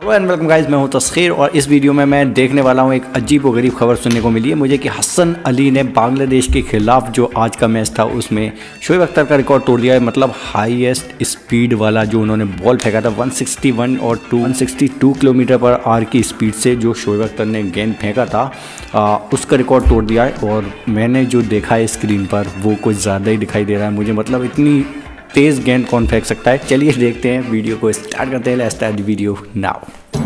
Hello and welcome guys मैं हूँ तस्खीर और इस वीडियो में मैं देखने वाला हूँ एक अजीब व गरीब खबर सुनने को मिली है। मुझे कि हसन अली ने बांग्लादेश के खिलाफ जो आज का मैच था उसमें शोएब अख्तर का रिकॉर्ड तोड़ दिया है। मतलब हाईएस्ट स्पीड वाला जो उन्होंने बॉल फेंका था 161 और 262 किलोमीटर पर आर की स्पीड से जो शोएब अख्तर ने गेंद फेंका था आ, उसका रिकॉर्ड तोड़ दिया है। और मैंने जो देखा है स्क्रीन पर वो कुछ ज़्यादा ही दिखाई दे रहा है। मुझे मतलब इतनी तेज़ गेंद कौन फेंक सकता है? चलिए देखते हैं वीडियो को स्टार्ट करते हैं। स्टार्ट वीडियो नाउ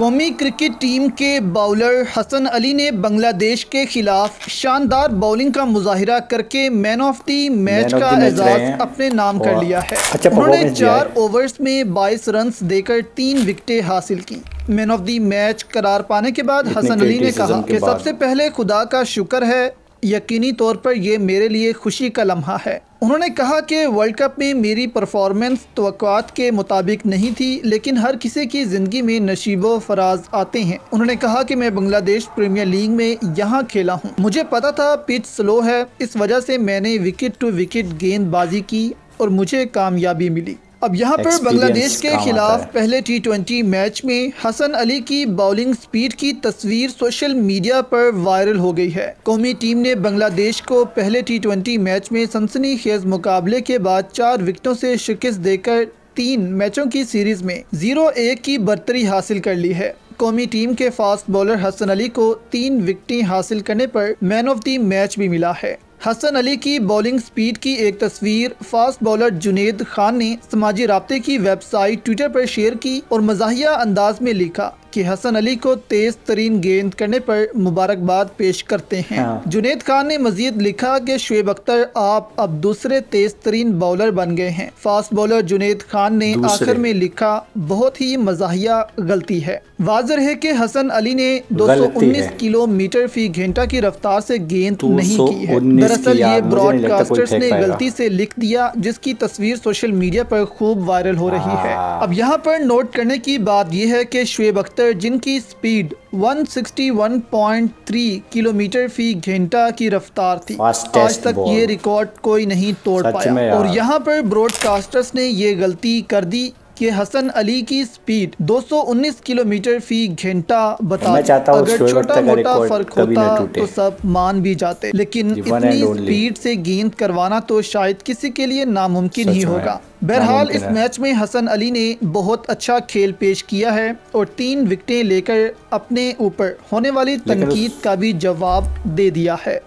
कौमी क्रिकेट टीम के बाउलर हसन अली ने बांग्लादेश के खिलाफ शानदार बॉलिंग का मुजाहिरा करके मैन ऑफ़ द मैच का एजाज अपने नाम कर लिया है। अच्छा उन्होंने चार ओवर्स में 22 रन देकर तीन विकेटें हासिल की। मैन ऑफ़ द मैच करार पाने के बाद हसन अली ने कहा कि सबसे पहले खुदा का शुक्र है यकीनी तौर पर यह मेरे लिए खुशी का लम्हा है। उन्होंने कहा कि वर्ल्ड कप में मेरी परफॉर्मेंस तो के मुताबिक नहीं थी, लेकिन हर किसी की ज़िंदगी में नशीबो फराज आते हैं। उन्होंने कहा कि मैं बांग्लादेश प्रीमियर लीग में यहाँ खेला हूँ। मुझे पता था पिच स्लो है, इस वजह से मैंने विकेट टू विकेट गेंदबाजी की और मुझे कामयाबी मिली। अब यहाँ पर बांग्लादेश के खिलाफ पहले टी ट्वेंटी मैच में हसन अली की बॉलिंग स्पीड की तस्वीर सोशल मीडिया पर वायरल हो गई है। कौमी टीम ने बांग्लादेश को पहले टी ट्वेंटी मैच में सनसनी खेज मुकाबले के बाद चार विकेटों से शिकस्त देकर तीन मैचों की सीरीज़ में ज़ीरो एक की बरतरी हासिल कर ली है। कौमी टीम के फास्ट बॉलर हसन अली को तीन विकटें हासिल करने पर मैन ऑफ़ द मैच भी मिला है। हसन अली की बॉलिंग स्पीड की एक तस्वीर, फास्ट बॉलर जुनेद खान ने समाजी रबते की वेबसाइट ट्विटर पर शेयर की और मजाहिया अंदाज में लिखा। कि हसन अली को तेज तरीन गेंद करने पर मुबारकबाद पेश करते हैं। हाँ। जुनेद खान ने मजीद लिखा कि शुएब अख्तर आप अब दूसरे तेज तरीन बॉलर बन गए हैं। फास्ट बॉलर जुनेद खान ने आखिर में लिखा बहुत ही मजाहिया गलती है। वाजर है कि हसन अली ने 219 किलोमीटर फ़ी घंटा की रफ्तार से गेंद नहीं की है। दरअसल ये ब्रॉडकास्टर्स ने गलती से लिख दिया जिसकी तस्वीर सोशल मीडिया पर खूब वायरल हो रही है। हाँ। अब यहाँ पर नोट करने की बात यह है कि शुएब अख्तर हेलीकॉप्टर जिनकी स्पीड 161.3 किलोमीटर फ़ी घंटा की रफ्तार थी। आज तक ये रिकॉर्ड कोई नहीं तोड़ पाया। और यहाँ पर ब्रॉडकास्टर्स ने ये गलती कर दी। कि हसन अली की स्पीड 219 किलोमीटर फ़ी घंटा बता अगर छोटा मोटा फ़र्क होता तो सब मान भी जाते लेकिन इतनी स्पीड से गेंद करवाना तो शायद किसी के लिए नामुमकिन ही होगा। बहरहाल इस मैच में हसन अली ने बहुत अच्छा खेल पेश किया है और तीन विकेटें लेकर अपने ऊपर होने वाली तनकीद का भी जवाब दे दिया है।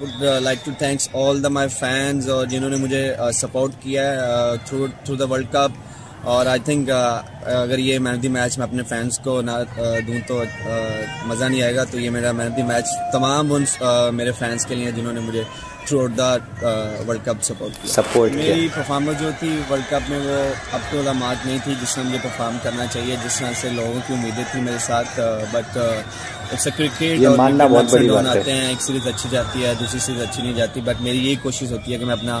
Would uh, like to thanks all the my fans और जिन्होंने मुझे सपोर्ट uh, किया है through through the world cup और आई थिंक uh, अगर ये मैन ऑफ़ द मैच मैं अपने फैंस को ना uh, दूँ तो uh, मज़ा नहीं आएगा। तो ये मेरा मैन ऑफ़ द मैच तमाम उन मेरे फैंस के लिए जिन्होंने मुझे throughout the world cup support किया। सपोर्ट मेरी परफॉर्मेंस जो थी वर्ल्ड कप में वो अब तो मार्क नहीं थी जिस तरह मुझे परफॉर्म करना चाहिए जिस तरह से लोगों की उम्मीदें थी मेरे साथ बट इट्स क्रिकेट और मानना बहुत बड़ी बात हैं। एक सीरीज़ अच्छी जाती है दूसरी सीरीज़ अच्छी नहीं जाती बट मेरी यही कोशिश होती है कि मैं अपना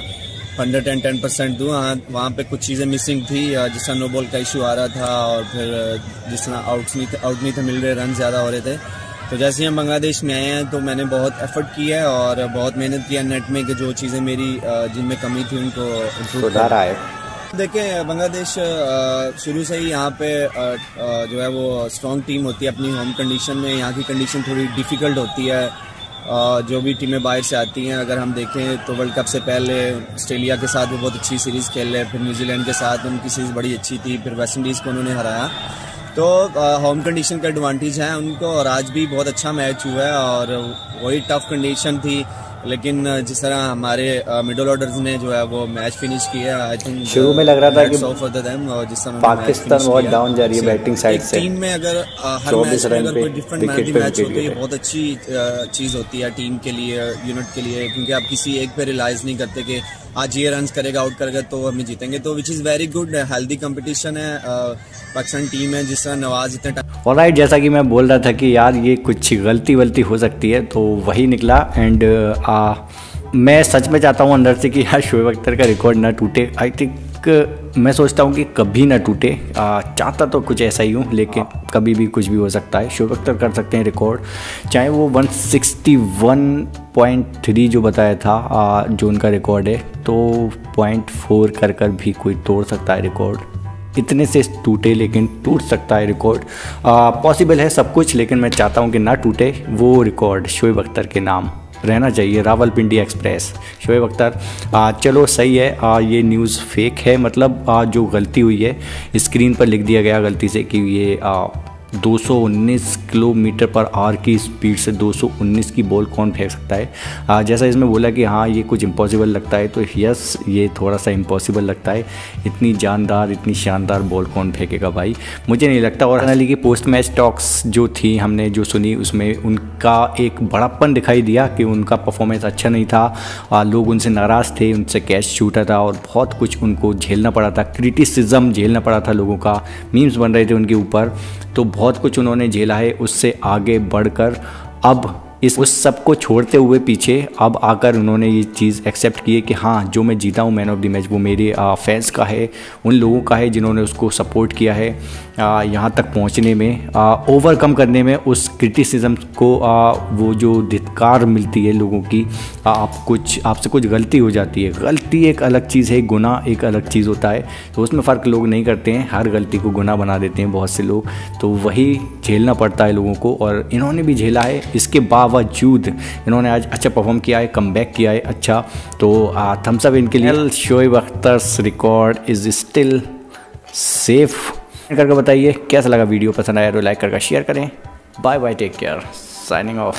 हंड्रेड एंड टेन परसेंट दूँ। वहाँ पे कुछ चीज़ें मिसिंग थी। जिस तरह नो बॉल का इशू आ रहा था और फिर जिस तरह आउट नहीं थे आउट नहीं थे मिल रहे रन ज़्यादा हो रहे थे। तो जैसे ही हम बांग्लादेश में आए हैं तो मैंने बहुत एफर्ट किया है और बहुत मेहनत किया नेट में कि जो चीज़ें मेरी जिनमें कमी थी उनको सुधार आए। देखें बांग्लादेश शुरू से ही यहाँ पे जो है वो स्ट्रॉन्ग टीम होती है अपनी होम कंडीशन में। यहाँ की कंडीशन थोड़ी डिफ़िकल्ट होती है। जो भी टीमें बाहर से आती हैं, अगर हम देखें तो वर्ल्ड कप से पहले ऑस्ट्रेलिया के साथ वो बहुत अच्छी सीरीज़ खेल रहे फिर न्यूजीलैंड के साथ उनकी सीरीज़ बड़ी अच्छी थी, फिर वेस्ट इंडीज़ को उन्होंने हराया। तो होम कंडीशन का एडवांटेज है उनको और आज भी बहुत अच्छा मैच हुआ है और वही टफ कंडीशन थी लेकिन जिस तरह हमारे मिडल ऑर्डर ने जो है वो मैच फिनिश किया आई थिंक शुरू में लग रहा था कि और जिस तरह पाकिस्तान बहुत डाउन जा रही है बैटिंग साइड से। टीम में अगर हर मैच में अगर कोई डिफरेंट मैच भी मैच हो तो ये बहुत अच्छी चीज़ होती है टीम के लिए यूनिट के लिए क्योंकि आप किसी एक पे रिलाइज नहीं करते कि आज ये रन करेगा आउट करेगा तो हमें जीतेंगे। तो which is very good healthy competition है पाकिस्तान टीम है, जिस तरह नवाज़ इतने और राइट जैसा कि मैं बोल रहा था कि यार ये कुछ गलती वलती हो सकती है तो वही निकला। एंड मैं सच में चाहता हूँ अंदर से कि यार शोएब अख्तर का रिकॉर्ड ना टूटे। आई थिंक मैं सोचता हूँ कि कभी ना टूटे। चाहता तो कुछ ऐसा ही हूँ लेकिन कभी भी कुछ भी हो सकता है। शोभ अख्तर कर सकते हैं रिकॉर्ड चाहे वो 161.3 जो बताया था आ, जो उनका रिकॉर्ड है तो पॉइंट फोर कर कर भी कोई तोड़ सकता है रिकॉर्ड इतने से टूटे लेकिन टूट सकता है रिकॉर्ड पॉसिबल है सब कुछ लेकिन मैं चाहता हूँ कि ना टूटे वो रिकॉर्ड शोएब अख्तर के नाम। रहना चाहिए रावलपिंडी एक्सप्रेस। शोएब अख्तर चलो सही है आ, ये न्यूज़ फेक है मतलब आ, जो गलती हुई है स्क्रीन पर लिख दिया गया गलती से कि ये आ, 219 किलोमीटर पर आर की स्पीड से 219 की बॉल कौन फेंक सकता है? आ, जैसा इसमें बोला कि हाँ ये कुछ इम्पॉसिबल लगता है तो यस ये थोड़ा सा इम्पॉसिबल लगता है। इतनी जानदार इतनी शानदार बॉल कौन फेंकेगा भाई? मुझे नहीं लगता और अनाली की पोस्ट मैच टॉक्स जो थी हमने जो सुनी उसमें उनका एक बड़ापन दिखाई दिया कि उनका परफॉर्मेंस अच्छा नहीं था। आ, लोग उनसे नाराज़ थे उनसे कैश छूटा था और बहुत कुछ उनको झेलना पड़ा था क्रिटिसिज्म झेलना पड़ा था लोगों का। मीम्स बन रहे थे उनके ऊपर। तो बहुत कुछ उन्होंने झेला है उससे आगे बढ़कर अब इस उस सबको छोड़ते हुए पीछे अब आकर उन्होंने ये चीज़ एक्सेप्ट की है कि हाँ जो मैं जीता हूँ मैन ऑफ़ द मैच वो मेरे फैंस का है उन लोगों का है जिन्होंने उसको सपोर्ट किया है यहाँ तक पहुँचने में ओवरकम करने में उस क्रिटिसिज्म को आ, वो जो धिक्कार मिलती है लोगों की आ, आप कुछ आपसे कुछ गलती हो जाती है। गलती एक अलग चीज़ है गुना एक अलग चीज़ होता है। तो उसमें फ़र्क लोग नहीं करते हैं हर गलती को गुना बना देते हैं बहुत से लोग। तो वही झेलना पड़ता है लोगों को और इन्होंने भी झेला है। इसके बावजूद इन्होंने आज अच्छा परफॉर्म किया है कम किया है अच्छा। तो थम्सअप इनके लिए। Shoaib Akhtar record is still safe करके बताइए कैसा लगा वीडियो? पसंद आया तो लाइक करके शेयर करें। Bye bye take care signing off